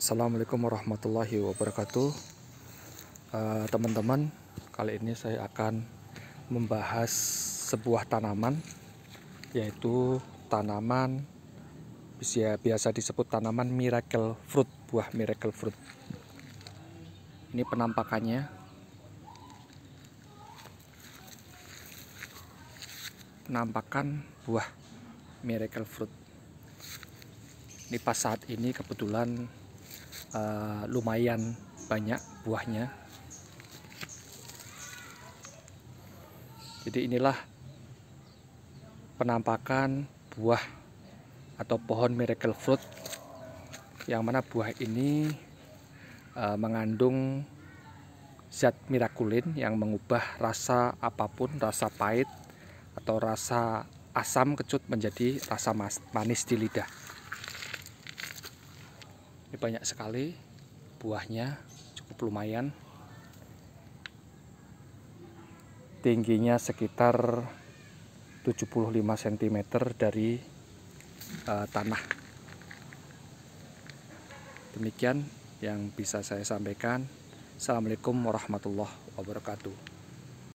Assalamualaikum warahmatullahi wabarakatuh. Eh, Teman-teman, kali ini saya akan membahas sebuah tanaman Yaitu tanaman bisa- biasa disebut tanaman miracle fruit, buah miracle fruit. Ini penampakannya. Penampakan buah miracle fruit. Ini pas saat ini kebetulan eh, lumayan banyak buahnya. Jadi inilah penampakan buah atau pohon miracle fruit yang mana buah ini eh, mengandung zat mirakulin yang mengubah rasa apa pun, rasa pahit atau rasa asam kecut menjadi rasa manis di lidah. Ini banyak sekali buahnya, cukup lumayan. Tingginya sekitar 75 cm dari eh, tanah. Demikian yang bisa saya sampaikan. Assalamualaikum warahmatullahi wabarakatuh.